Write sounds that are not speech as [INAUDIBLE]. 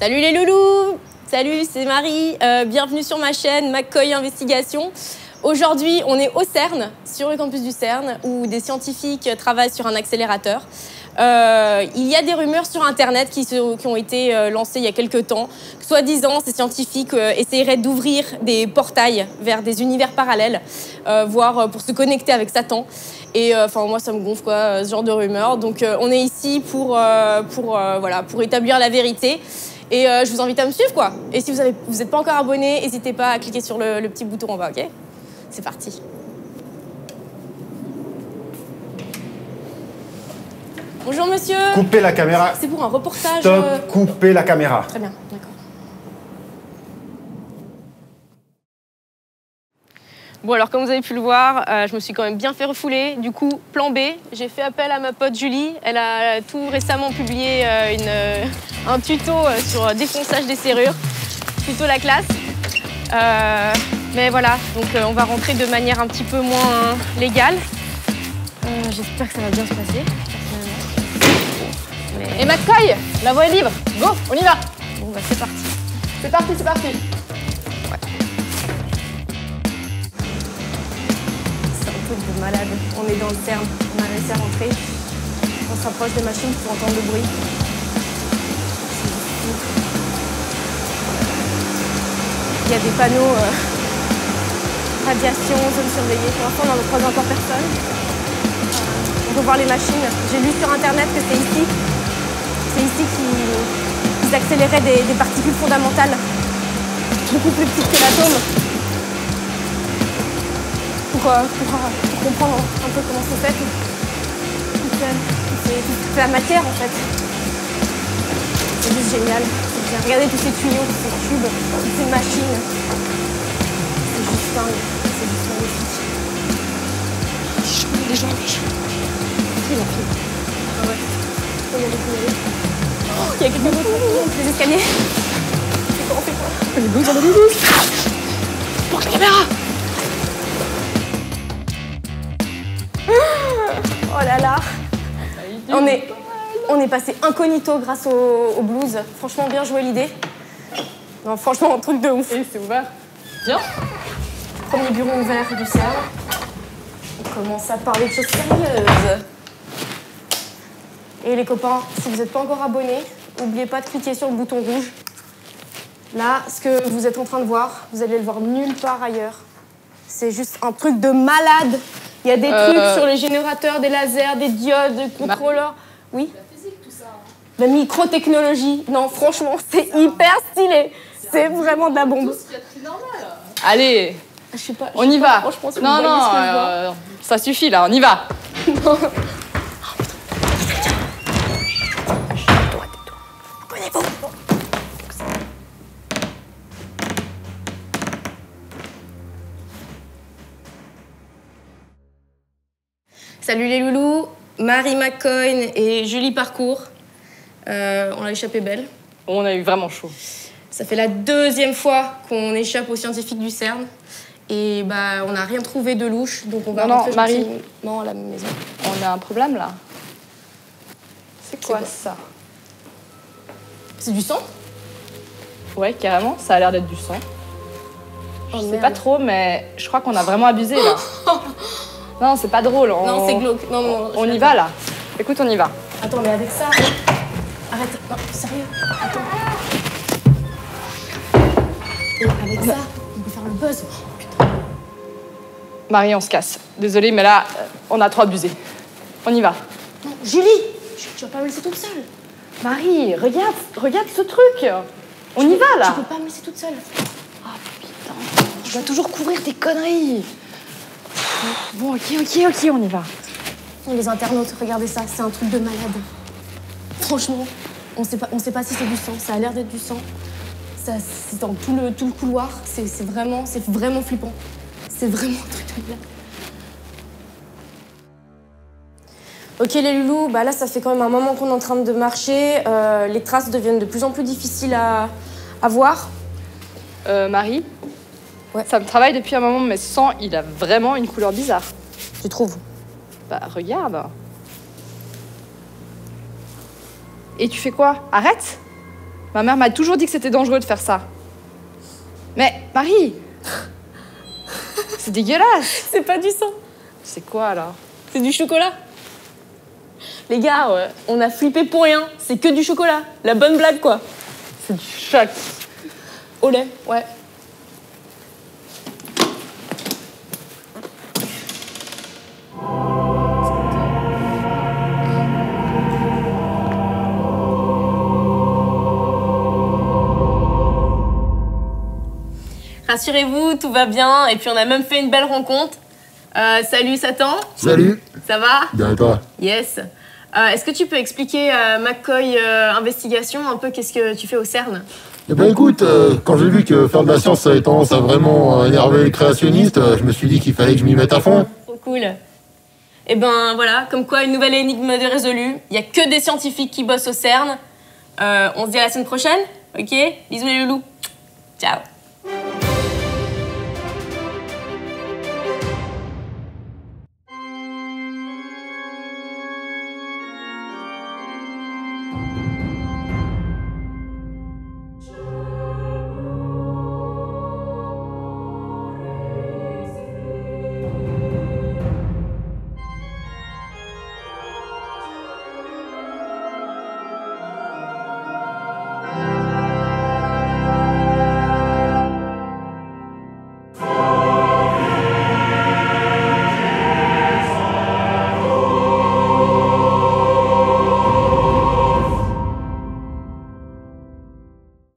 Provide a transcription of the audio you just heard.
Salut les loulous Salut, c'est Marie. Euh, bienvenue sur ma chaîne McCoy Investigation. Aujourd'hui, on est au CERN, sur le campus du CERN, où des scientifiques travaillent sur un accélérateur. Euh, il y a des rumeurs sur Internet qui, ont été euh, lancées il y a quelques temps. Soi-disant, ces scientifiques essaieraient d'ouvrir des portails vers des univers parallèles, voire pour se connecter avec Satan. Et enfin, moi, ça me gonfle, quoi, ce genre de rumeurs. Donc, on est ici pour, pour, voilà, pour établir la vérité. Et euh, je vous invite à me suivre, quoi. Et si vous n'êtes vous pas encore abonné, n'hésitez pas à cliquer sur le, le petit bouton en bas, ok? C'est parti. Bonjour, monsieur. Coupez la caméra. C'est pour un reportage. Stop, euh, coupez la caméra. Très bien, d'accord. Bon, alors comme vous avez pu le voir, euh, je me suis quand même bien fait refouler. Du coup, plan B, j'ai fait appel à ma pote Julie. Elle a tout récemment publié euh, euh, un tuto sur défonçage des serrures. Tuto la classe. Mais voilà, donc on va rentrer de manière un petit peu moins légale. J'espère que ça va bien se passer, Et McCoy, la voie est libre. Go, on y va. Bon, bah c'est parti. C'est parti, c'est parti. On est dans le CERN, on a réussi à rentrer. On se rapproche des machines pour entendre le bruit. Il y a des panneaux euh, radiation, zone surveillée. Pour l'instant, on n'en croise encore personne. Euh, On peut voir les machines. J'ai lu sur internet que c'est ici. C'est ici qu'ils accéléraient des, des particules fondamentales, beaucoup plus petites que l'atome pour, euh, pour, euh, pour comprendre un peu comment c'est fait. tout- toute, la matière en fait. C'est juste génial. Regardez tous ces tuyaux, tous ces tubes, toutes ces machines. C'est juste dingue. C'est juste magnifique. Les gens, les gens. Ah ouais. Faut y y aller. Oh, il y a quelqu'un d'autre les escaliers. C'est quoi, Les on a des. Pour la caméra. Là on est, on est passé incognito grâce au, au blues. Franchement, bien joué l'idée. Non, franchement, un truc de ouf. Et c'est ouvert. Viens. Premier bureau ouvert du CERN. On commence à parler de choses sérieuses. Et les copains, si vous n'êtes pas encore abonnés, n'oubliez pas de cliquer sur le bouton rouge. Là, ce que vous êtes en train de voir, vous allez le voir nulle part ailleurs. C'est juste un truc de malade. Il y a des Euh. trucs sur les générateurs, des lasers, des diodes, des contrôleurs. Oui La physique, tout ça. La microtechnologie. Non, franchement, c'est hyper stylé. C'est vraiment de la bombe. Allez, Je sais pas. on y va. Franchement, non, non, euh, ça suffit là, on y va. [LAUGHS] Salut les loulous, Marie McCoy et Julie Parcours. Euh, on a échappé belle. On a eu vraiment chaud. Ça fait la deuxième fois qu'on échappe aux scientifiques du CERN. Et bah, on n'a rien trouvé de louche, donc on va Non, non, Marie. gentiment à la maison. On a un problème là. C'est quoi quoi ça C'est du sang Ouais, carrément, ça a l'air d'être du sang. Oh, Je sais merde. pas trop, mais je crois qu'on a vraiment abusé là. [LAUGHS] non, c'est pas drôle. on- Non, c'est glauque. Non, non, On je- y va là. Écoute, on y va. Attends, mais avec ça. Arrête. Non, sérieux? Attends. Et avec ça, on peut faire le buzz. Oh, putain. Marie, on se casse. Désolée, mais là, euh, on a trop abusé. On y va. Non, Julie Tu vas pas me laisser toute seule. Marie, regarde, regarde ce truc. On y va Tu là. peux pas me laisser toute seule. Ah putain, tu vas toujours couvrir tes conneries. Bon, ok, ok, ok, on y va. Les internautes, regardez ça, c'est un truc de malade. Franchement, on sait pas, on sait pas si c'est du sang. Ça a l'air d'être du sang. Ça, c'est dans tout le, tout le couloir. C'est c'est vraiment, c'est vraiment flippant. C'est vraiment un truc de malade. Ok les loulous, bah là ça fait quand même un moment qu'on est en train de marcher. Euh, les traces deviennent de plus en plus difficiles à, à voir. Euh, Marie? Ouais. Ça me travaille depuis un moment, mais ce sang, il a vraiment une couleur bizarre. Tu trouves Bah, regarde. Et tu fais quoi? Arrête Ma mère m'a toujours dit que c'était dangereux de faire ça. Mais, Marie C'est dégueulasse [LAUGHS] C'est pas du sang, C'est quoi alors? C'est du chocolat. Les gars, ouais, on a flippé pour rien. C'est que du chocolat. La bonne blague, quoi. C'est du choc. Au lait, ouais. Rassurez-vous, tout va bien. Et puis on a même fait une belle rencontre. Euh, salut Satan, Salut, ça va? Bien et toi Yes. Euh, Est-ce que tu peux expliquer à McCoy euh, Investigation un peu qu'est-ce que tu fais au CERN? Eh ben écoute, euh, quand j'ai vu que faire de la science ça avait tendance à vraiment euh, énerver les créationnistes, euh, je me suis dit qu'il fallait que je m'y mette à fond. Trop cool. Et ben voilà, comme quoi une nouvelle énigme de résolue. Il y a que des scientifiques qui bossent au CERN. Euh, on se dit à la semaine prochaine, ok? Bisous les loulous. Ciao.